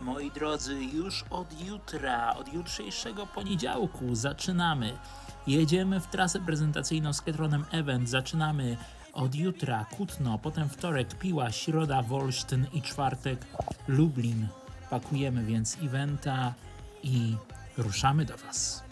Moi drodzy, już od jutra, od jutrzejszego poniedziałku zaczynamy. Jedziemy w trasę prezentacyjną z Ketronem Event. Zaczynamy od jutra Kutno, potem wtorek Piła, środa Wolsztyn i czwartek Lublin. Pakujemy więc eventa i ruszamy do Was.